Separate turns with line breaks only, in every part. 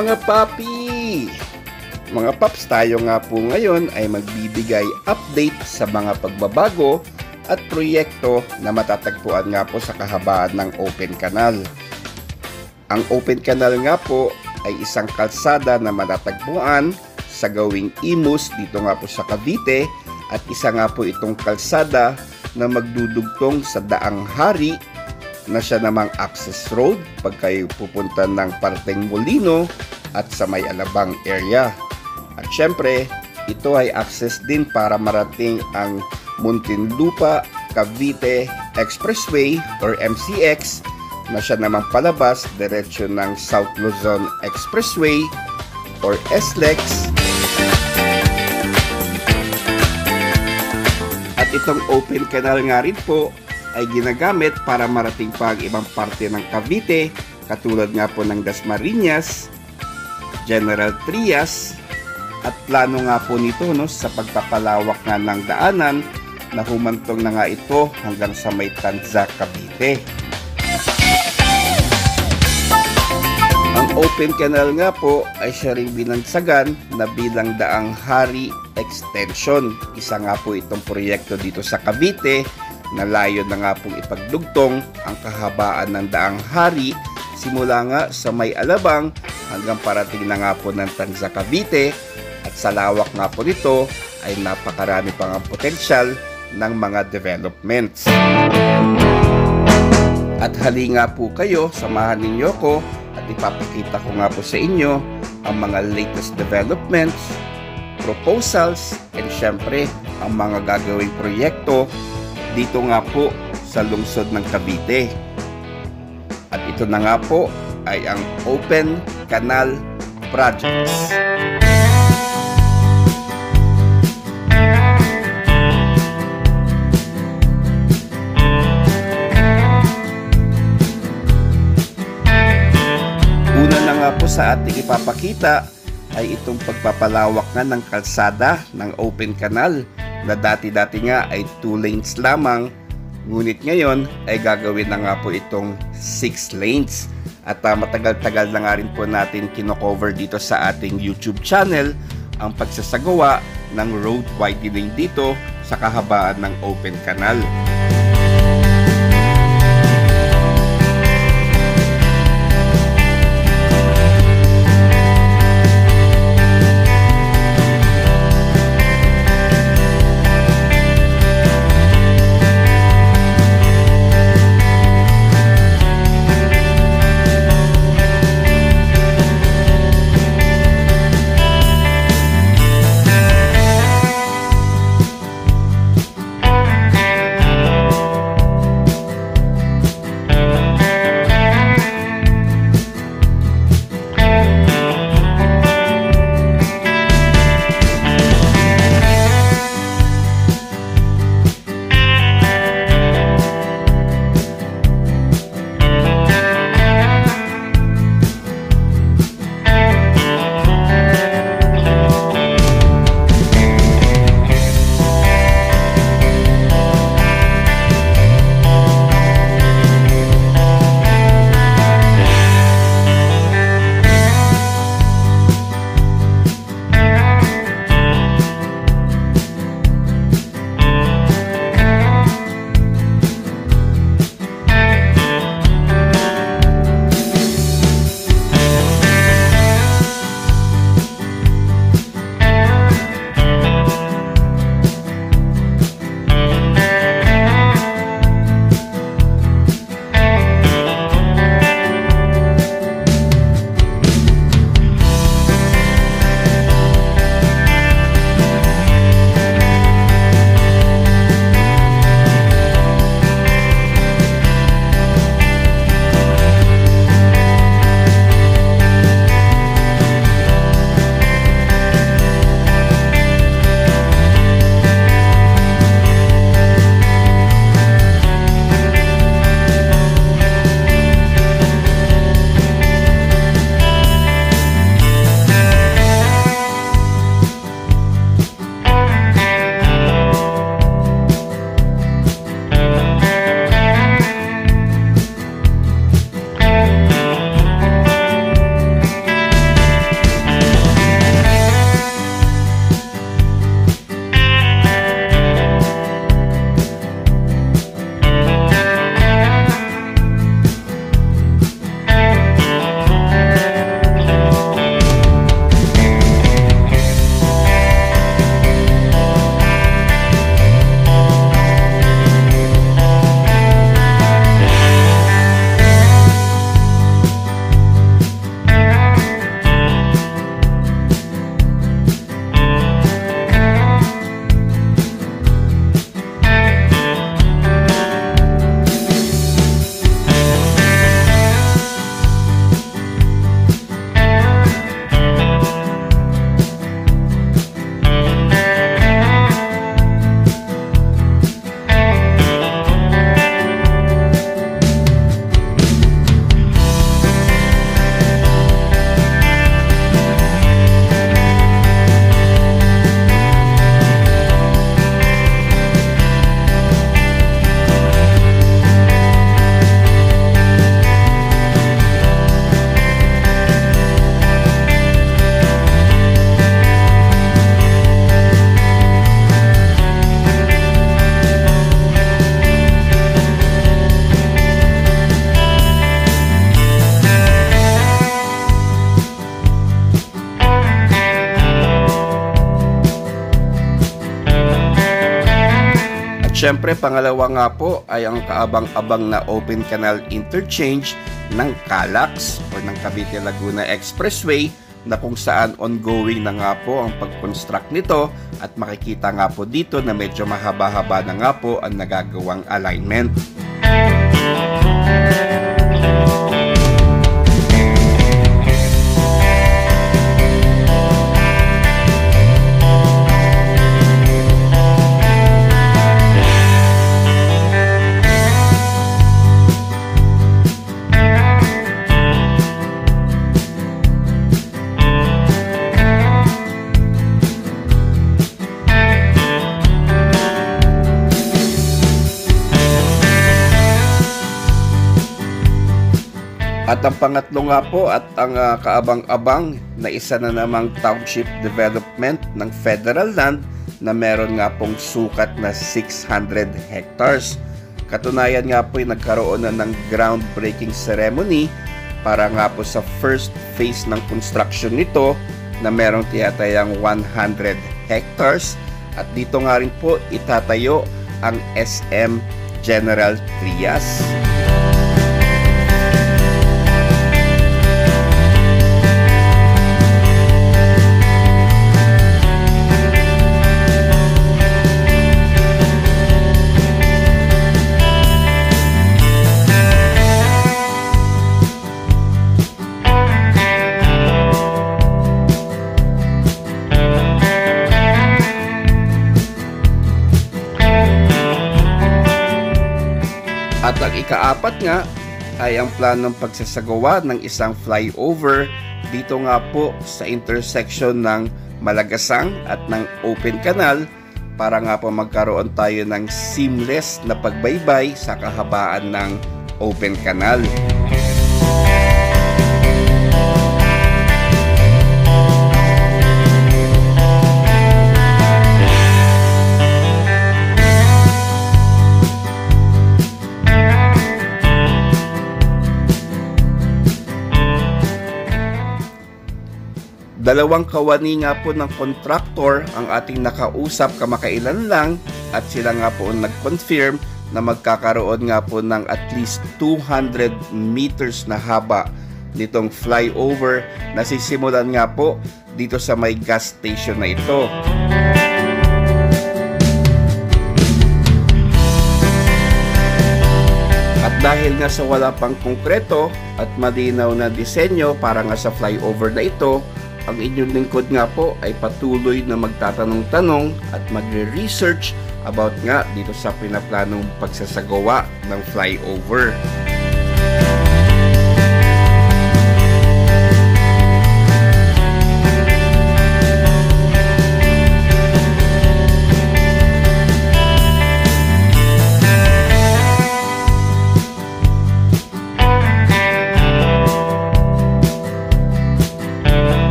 mga papi! Mga paps, tayo nga po ngayon ay magbibigay update sa mga pagbabago at proyekto na matatagpuan nga po sa kahabaan ng Open Canal. Ang Open Canal nga po ay isang kalsada na matatagpuan sa gawing Imus dito nga po sa Cavite at isa nga po itong kalsada na magdudugtong sa Daang Hari na siya namang access road pag kayo pupunta ng parteng Molino at sa may Alabang area. At syempre, ito ay access din para marating ang Muntinlupa Cavite Expressway or MCX na siya namang palabas diretsyo ng South Luzon Expressway or SLEX at itong open canal nga rin po ay ginagamit para marating pa ang ibang parte ng Cavite katulad nga po ng Dasmariñas, General Trias at plano nga po nito no, sa pagpapalawak nga ng daanan na humantong na nga ito hanggang sa may Tanza, Cavite. Ang open canal nga po ay siya ring binansagan na bilang daang hari extension. Isa nga po itong proyekto dito sa Cavite na layo na nga pong ipagdugtong ang kahabaan ng daang hari simula nga sa may alabang hanggang parating na nga po ng Tanza Cavite at sa lawak nga po nito ay napakarami pang ang potensyal ng mga developments. At hali nga po kayo, samahan ninyo ko at ipapakita ko nga po sa inyo ang mga latest developments, proposals, and syempre ang mga gagawing proyekto dito nga po sa lungsod ng Cavite. At ito na nga po ay ang Open Canal Projects. Una na nga po sa ating ipapakita ay itong pagpapalawak nga ng kalsada ng Open Canal na dati-dati nga ay 2 lanes lamang ngunit ngayon ay gagawin na nga po itong 6 lanes at uh, matagal-tagal na nga rin po natin kinocover dito sa ating YouTube channel ang pagsasagawa ng road widening dito sa kahabaan ng Open Canal. Syempre, pangalawa nga po ay ang kaabang-abang na open canal interchange ng Calax o ng Cavite Laguna Expressway na kung saan ongoing na nga po ang pag-construct nito at makikita nga po dito na medyo mahaba-haba na nga po ang nagagawang alignment. At ang pangatlo nga po at ang uh, kaabang-abang na isa na namang township development ng federal land na meron nga pong sukat na 600 hectares. Katunayan nga po ay nagkaroon na ng groundbreaking ceremony para nga po sa first phase ng construction nito na merong tiyatayang 100 hectares at dito nga rin po itatayo ang SM General Trias. At ikaapat nga ay ang planong pagsasagawa ng isang flyover dito nga po sa intersection ng Malagasang at ng Open Canal para nga po magkaroon tayo ng seamless na pagbaybay sa kahabaan ng Open Canal. Dalawang kawani nga po ng kontraktor ang ating nakausap kamakailan lang at sila nga po nag-confirm na magkakaroon nga po ng at least 200 meters na haba nitong flyover na sisimulan nga po dito sa may gas station na ito. At dahil nga sa wala pang konkreto at malinaw na disenyo para nga sa flyover na ito, ang inyong lingkod nga po ay patuloy na magtatanong-tanong at magre-research about nga dito sa pinaplanong pagsasagawa ng flyover.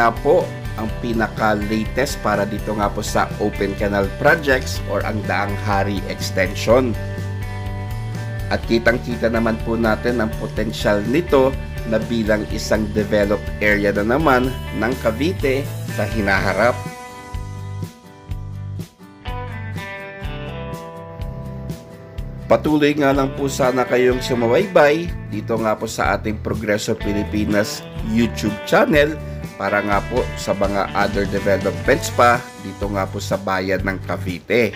nga po ang pinaka-latest para dito nga po sa Open Canal Projects or ang Daang Hari Extension. At kitang-kita naman po natin ang potensyal nito na bilang isang developed area na naman ng Cavite sa hinaharap. Patuloy nga lang po sana kayong sumawaybay dito nga po sa ating Progreso Pilipinas YouTube channel para nga po sa mga other developments pa dito nga po sa bayan ng Cavite.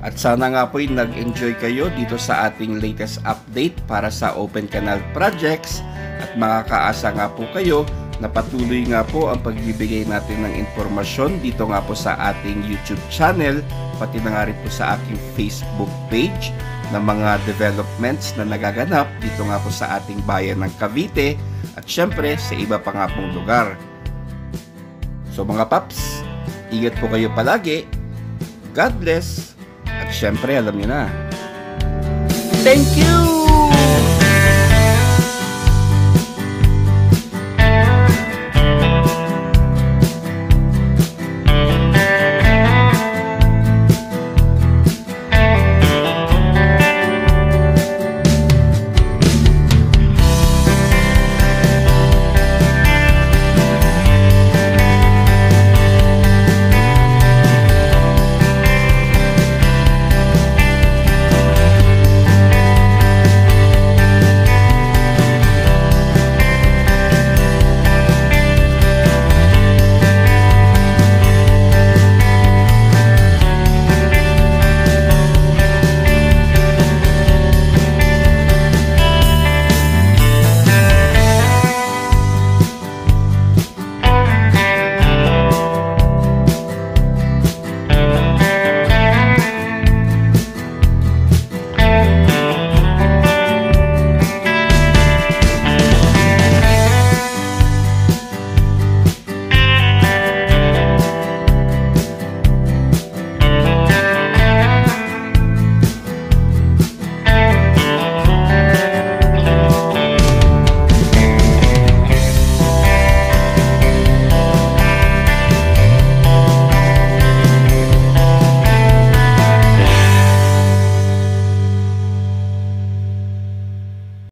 At sana nga po nag-enjoy kayo dito sa ating latest update para sa Open Canal Projects at makakaasa nga po kayo na patuloy nga po ang pagbibigay natin ng informasyon dito nga po sa ating YouTube channel pati na nga rin po sa aking Facebook page ng mga developments na nagaganap dito nga po sa ating bayan ng Cavite at syempre sa iba pa nga pong lugar. So mga paps, ingat po kayo palagi. God bless. At syempre, alam niyo na. Thank you!